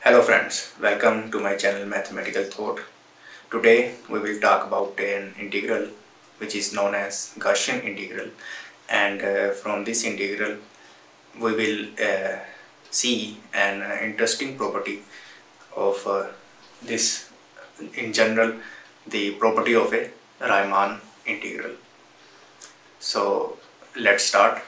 Hello friends, welcome to my channel Mathematical Thought. Today we will talk about an integral which is known as Gaussian integral and uh, from this integral we will uh, see an uh, interesting property of uh, this in general the property of a Riemann integral. So let's start.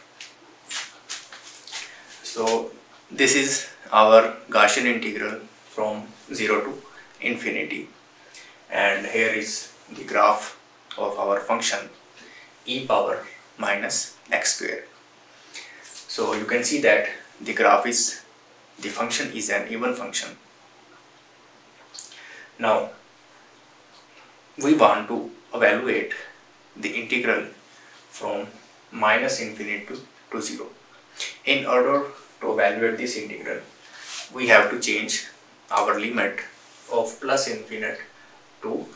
So this is our Gaussian integral from 0 to infinity and here is the graph of our function e power minus x square. So you can see that the graph is the function is an even function. Now we want to evaluate the integral from minus infinity to, to 0. In order to evaluate this integral, we have to change our limit of plus infinite to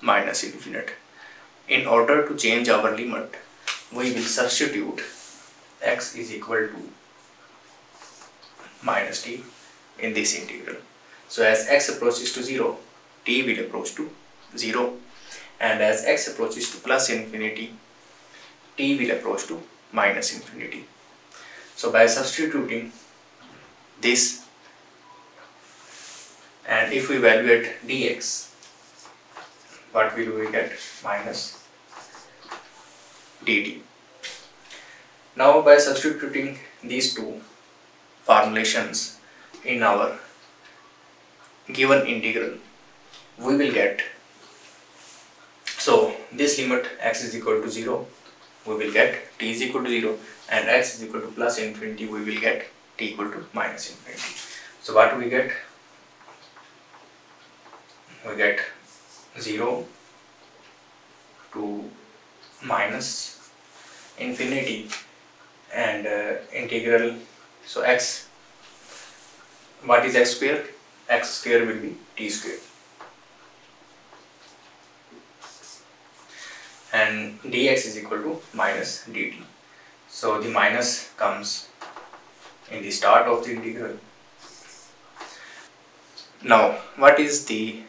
minus infinite. In order to change our limit, we will substitute x is equal to minus t in this integral. So as x approaches to 0, t will approach to 0 and as x approaches to plus infinity, t will approach to minus infinity. So by substituting this and if we evaluate dx what will we get? Minus dt now by substituting these two formulations in our given integral we will get so this limit x is equal to 0 we will get t is equal to 0 and x is equal to plus infinity we will get t equal to minus infinity. So what we get we get 0 to minus infinity and uh, integral. So x what is x square? x square will be t square. And dx is equal to minus dt. So the minus comes in the start of the integral. Now what is the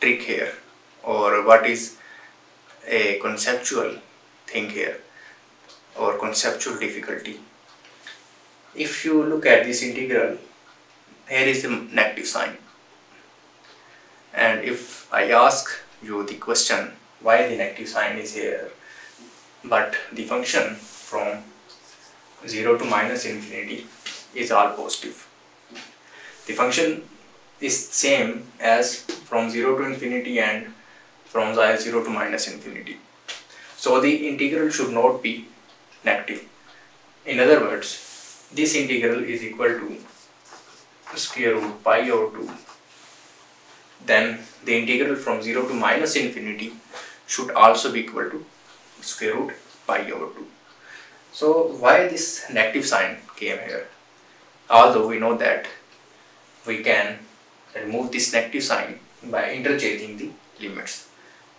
trick here or what is a conceptual thing here or conceptual difficulty. If you look at this integral here is the negative sign. And if I ask you the question why the negative sign is here but the function from 0 to minus infinity is all positive. The function is same as from 0 to infinity and from 0 to minus infinity. So the integral should not be negative. In other words, this integral is equal to square root pi over 2. Then the integral from 0 to minus infinity should also be equal to square root pi over 2. So why this negative sign came here? Although we know that we can remove this negative sign by interchanging the limits.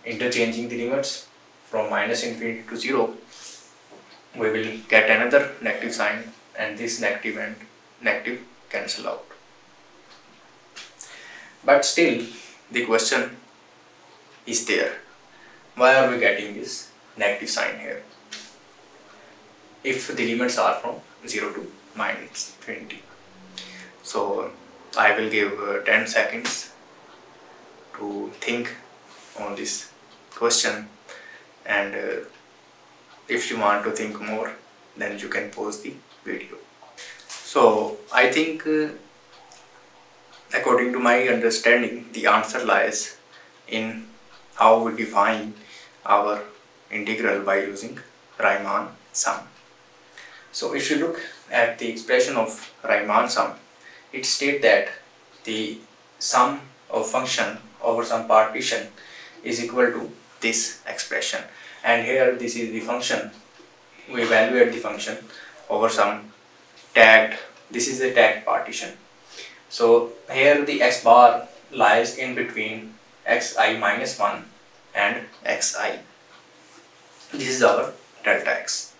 Interchanging the limits from minus infinity to 0, we will get another negative sign and this negative and negative cancel out. But still the question is there. Why are we getting this negative sign here? If the limits are from 0 to minus 20. So I will give uh, 10 seconds to think on this question and uh, if you want to think more then you can pause the video. So I think uh, according to my understanding the answer lies in how we define our integral by using Riemann sum. So if you look at the expression of Riemann sum it states that the sum of function over some partition is equal to this expression. And here this is the function. We evaluate the function over some tagged this is a tagged partition. So here the x bar lies in between xi minus 1 and xi this is our delta x.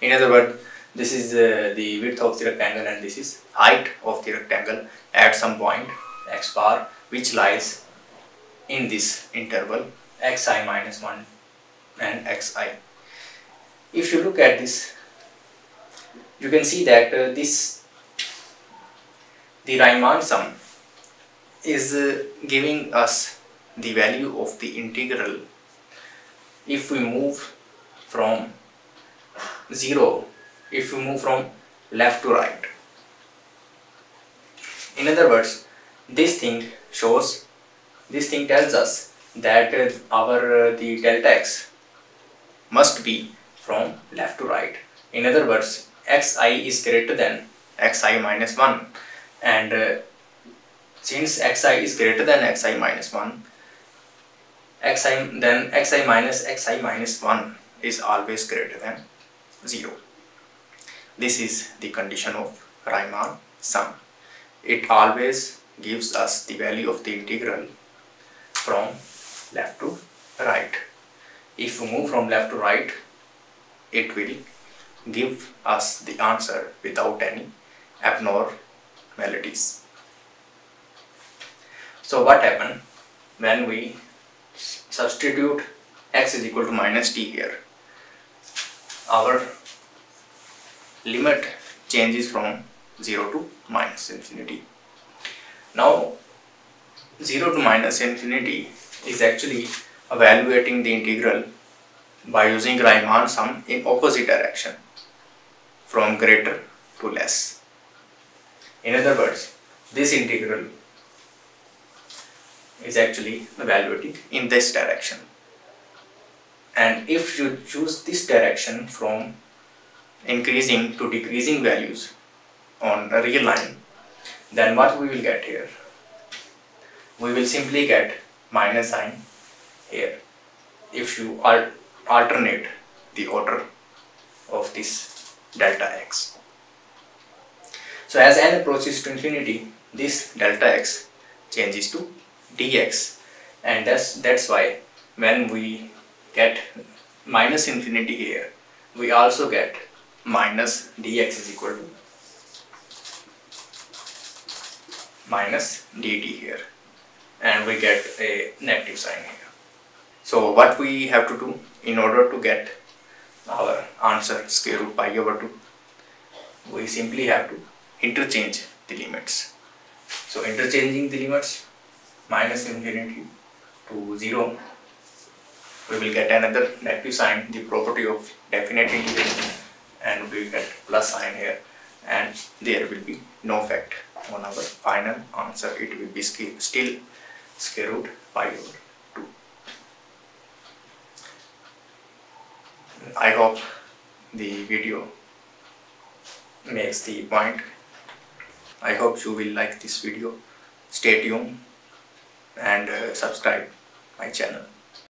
In other words this is uh, the width of the rectangle and this is height of the rectangle at some point x bar which lies in this interval xi minus 1 and xi. If you look at this, you can see that uh, this the Riemann sum is uh, giving us the value of the integral if we move from 0 if you move from left to right. In other words this thing shows this thing tells us that uh, our uh, the delta x must be from left to right. In other words xi is greater than xi minus 1 and uh, since xi is greater than xi minus 1 xi then xi minus xi minus 1 is always greater than 0 this is the condition of Riemann sum. It always gives us the value of the integral from left to right. If we move from left to right it will give us the answer without any abnormalities. So what happened when we substitute x is equal to minus t here? Our limit changes from 0 to minus infinity now 0 to minus infinity is actually evaluating the integral by using Riemann sum in opposite direction from greater to less. In other words, this integral is actually evaluating in this direction. And if you choose this direction from increasing to decreasing values on a real line, then what we will get here? We will simply get minus sign here if you al alternate the order of this delta x. So as n approaches to infinity, this delta x changes to dx and that's, that's why when we get minus infinity here, we also get minus dx is equal to minus dt here and we get a negative sign here. So what we have to do in order to get our answer square root pi over 2 we simply have to interchange the limits. So interchanging the limits minus infinity to 0 we will get another negative sign the property of definite integration and we get plus sign here and there will be no effect on our final answer it will be still square root pi over 2. I hope the video makes the point. I hope you will like this video. Stay tuned and uh, subscribe my channel.